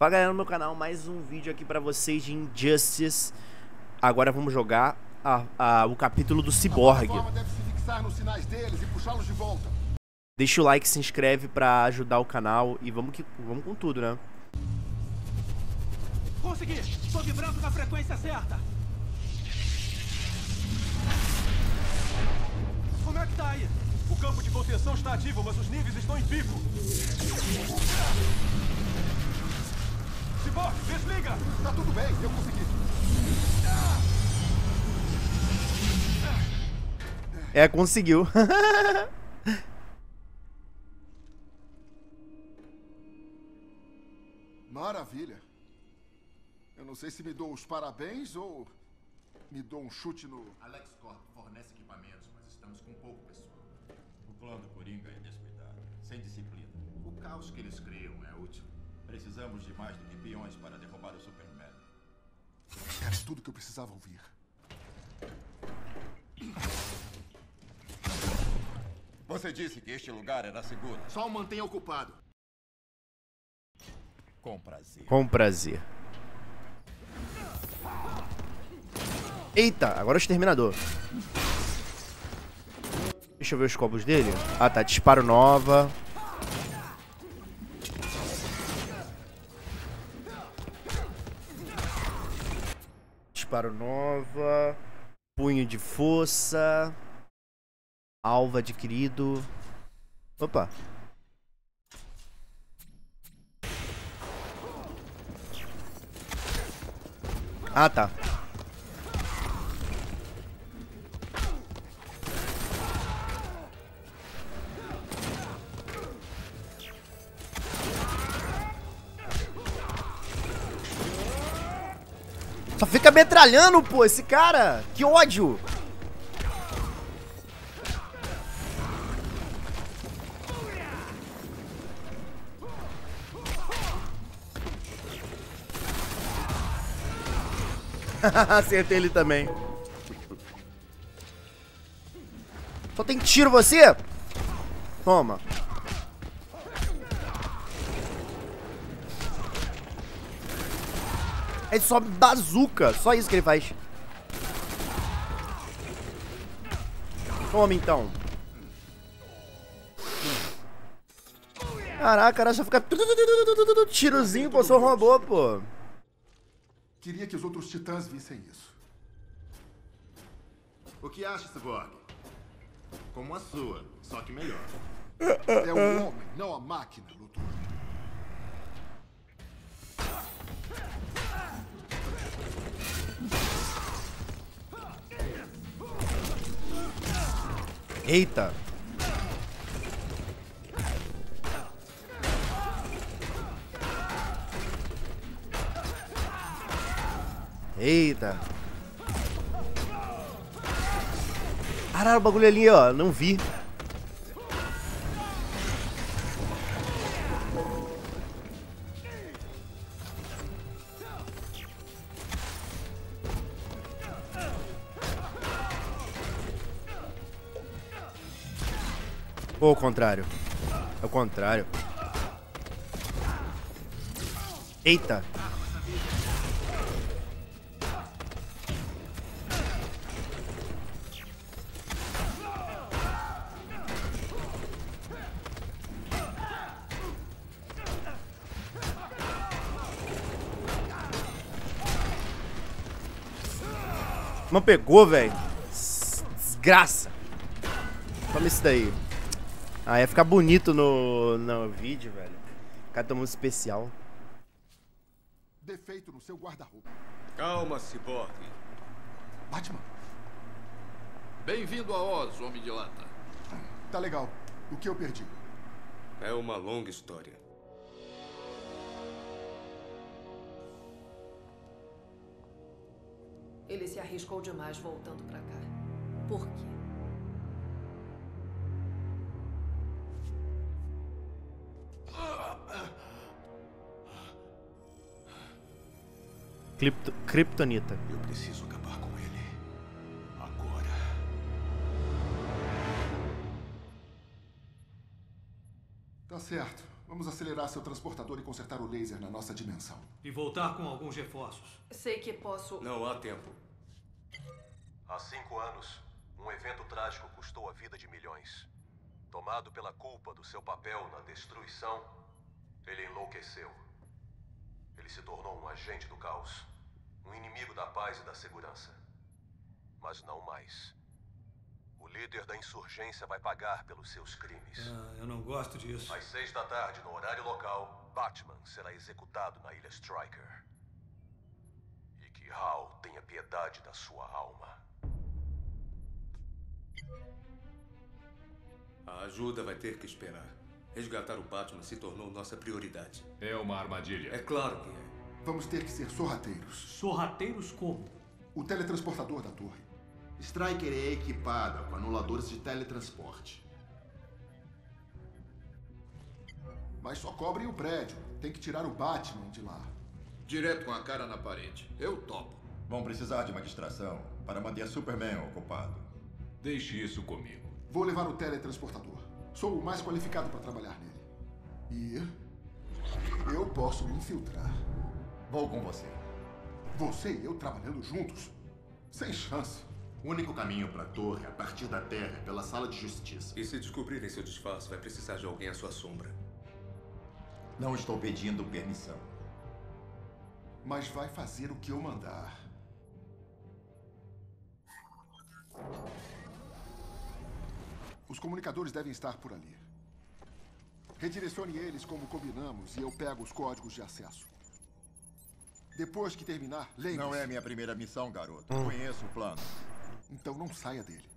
Fala galera no meu canal, mais um vídeo aqui pra vocês de Injustice Agora vamos jogar a, a, o capítulo do Cyborg Deixa o like, se inscreve pra ajudar o canal e vamos, que, vamos com tudo, né? Consegui! Tô vibrando na frequência certa! Como é que tá aí? O campo de contenção está ativo, mas os níveis estão em pico. Cyborg, desliga! Tá tudo bem, eu consegui. É, conseguiu. Maravilha. Eu não sei se me dou os parabéns ou me dou um chute no... Alex Corp fornece equipamentos, mas estamos com pouco pessoal. O plano Coringa é descuidado, sem disciplina. O caos que eles criam é útil. Precisamos de mais do que peões para derrubar o Superman. Era tudo que eu precisava ouvir. Você disse que este lugar era seguro. Só o mantenha ocupado. Com prazer. Com prazer. Eita, agora o exterminador. Deixa eu ver os combos dele. Ah, tá. Disparo nova. Disparo nova. Punho de força. Alvo adquirido. Opa. Ah, tá. Só fica metralhando, pô, esse cara. Que ódio. Acertei ele também. Só tem tiro você? Toma. Ele sobe bazuca. Só isso que ele faz. Toma então. Caraca, cara, só fica tirozinho, pô, sou um robô, pô. Queria que os outros titãs vissem isso. O que acha, Cyborg? Como a sua, só que melhor. É um homem, não a máquina, Luthor. Eita. Eita. Caralho, o bagulho ali, ó. Não vi. Ou o contrário. É o contrário. Eita. Não pegou, velho. Desgraça. Toma isso daí. Ah, ia ficar bonito no, no vídeo, velho. Cada tomando especial. Defeito no seu guarda-roupa. Calma, Cyborg. Batman, Bem-vindo a Oz, Homem de Lata. tá legal. O que eu perdi? É uma longa história. Ele se arriscou demais voltando pra cá. Por quê? Cripto, Kryptonita. Eu preciso acabar com ele. Agora. Tá certo. Vamos acelerar seu transportador e consertar o laser na nossa dimensão. E voltar com alguns reforços. Sei que posso. Não há tempo. Há cinco anos, um evento trágico custou a vida de milhões. Tomado pela culpa do seu papel na destruição, ele enlouqueceu. Ele se tornou um agente do caos, um inimigo da paz e da segurança. Mas não mais. O líder da insurgência vai pagar pelos seus crimes. Ah, eu não gosto disso. Às seis da tarde, no horário local, Batman será executado na ilha Striker. E que Hal tenha piedade da sua alma. A ajuda vai ter que esperar. Resgatar o Batman se tornou nossa prioridade. É uma armadilha. É claro que é. Vamos ter que ser sorrateiros. Sorrateiros como? O teletransportador da torre. Striker é equipada com anuladores de teletransporte. Mas só cobrem o prédio. Tem que tirar o Batman de lá. Direto com a cara na parede. Eu topo. Vão precisar de uma distração para manter Superman ocupado. Deixe isso comigo. Vou levar o teletransportador. Sou o mais qualificado para trabalhar nele. E eu posso me infiltrar. Vou com você. Você e eu trabalhando juntos? Sem chance. O único caminho para a torre, a partir da Terra, é pela sala de justiça. E se descobrirem seu disfarce, vai precisar de alguém à sua sombra. Não estou pedindo permissão. Mas vai fazer o que eu mandar. Os comunicadores devem estar por ali. Redirecione eles como combinamos e eu pego os códigos de acesso. Depois que terminar, lembre-se. Não é minha primeira missão, garoto. Conheço o plano. Então não saia dele.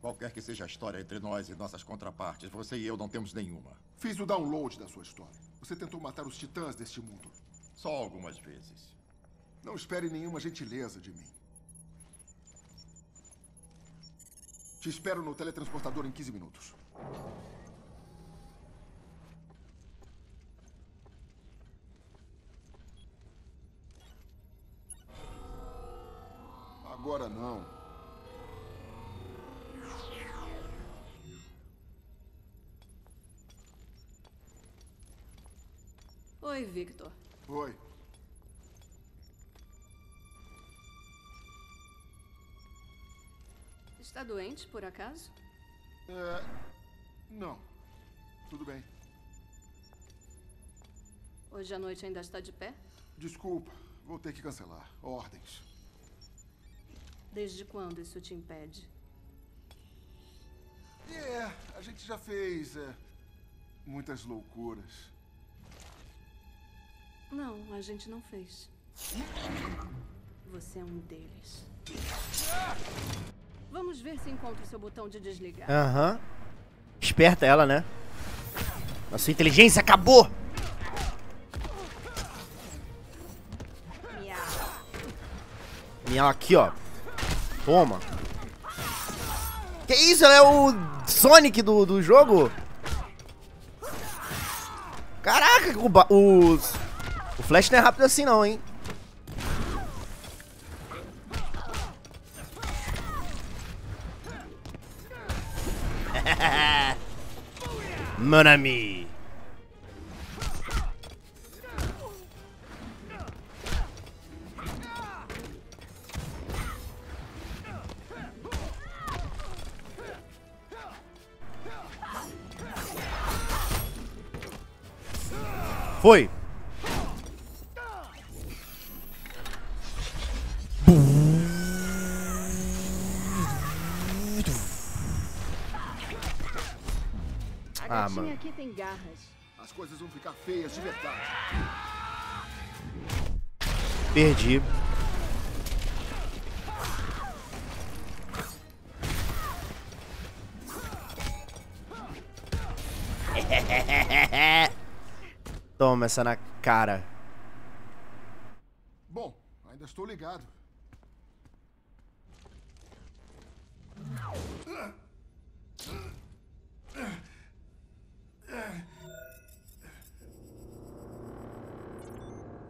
Qualquer que seja a história entre nós e nossas contrapartes, você e eu não temos nenhuma. Fiz o download da sua história. Você tentou matar os titãs deste mundo. Só algumas vezes. Não espere nenhuma gentileza de mim. Te espero no teletransportador em 15 minutos. Agora não. Oi, Victor. Oi. Está doente, por acaso? É. Não. Tudo bem. Hoje à noite ainda está de pé? Desculpa, vou ter que cancelar. Ordens. Desde quando isso te impede? É, a gente já fez. É, muitas loucuras. Não, a gente não fez. Você é um deles. Vamos ver se encontra o seu botão de desligar. Aham. Esperta ela, né? A sua inteligência acabou! Miau aqui, ó. Toma. Que isso? Ela é o Sonic do, do jogo? Caraca, o, o, o Flash não é rápido assim não, hein? Mon Foi. A Ah, gatinha mano. aqui tem garras. As coisas vão ficar feias de verdade. Perdi. Toma essa na cara. Bom, ainda estou ligado.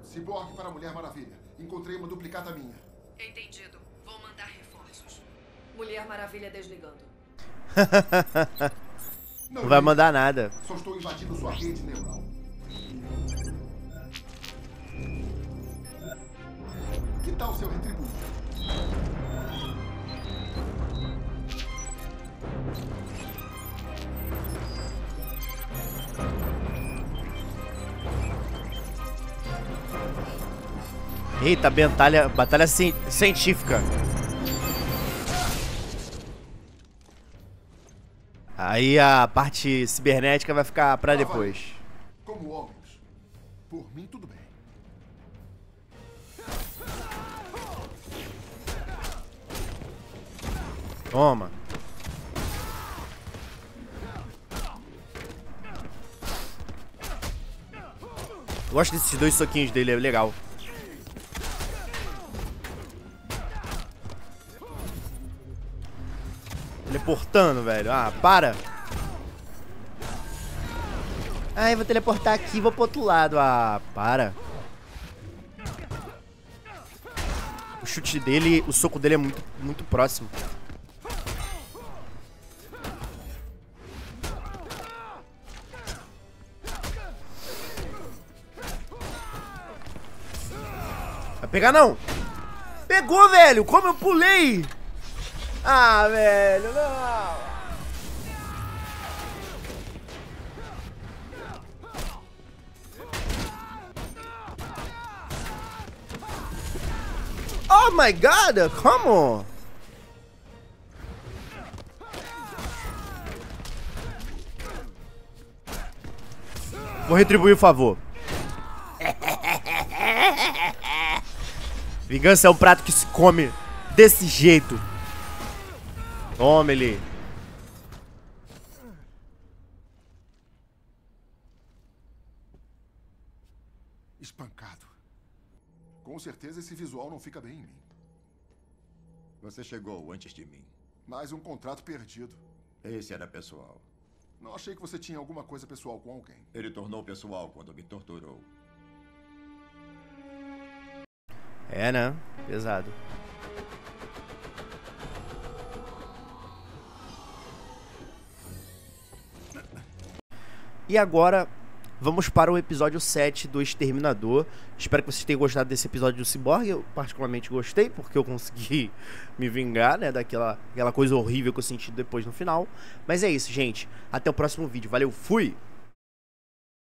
Ciborgue para a Mulher Maravilha. Encontrei uma duplicata minha. Entendido. Vou mandar reforços. Mulher Maravilha desligando. Não vai mandar nada. Só estou invadindo sua rede neural. Que tal seu retributo? Eita, batalha, batalha ci científica. Aí a parte cibernética vai ficar pra depois. Como homens. Por mim, tudo bem. Toma. Gosto desses dois soquinhos dele, é legal. Teleportando, velho. Ah, para. Eu vou teleportar aqui e vou pro outro lado. Ah, para. O chute dele, o soco dele é muito, muito próximo. Pegar não. Pegou, velho. Como eu pulei. Ah, velho, não. Oh my god, come on. Vou retribuir o favor. Vingança é um prato que se come desse jeito. Toma ele. Espancado. Com certeza esse visual não fica bem em mim. Você chegou antes de mim. Mais um contrato perdido. Esse era pessoal. Não achei que você tinha alguma coisa pessoal com alguém. Ele tornou pessoal quando me torturou. É, né? Pesado. E agora vamos para o episódio 7 do Exterminador. Espero que vocês tenham gostado desse episódio do Cyborg. Eu particularmente gostei, porque eu consegui me vingar, né? Daquela aquela coisa horrível que eu senti depois no final. Mas é isso, gente. Até o próximo vídeo. Valeu, fui!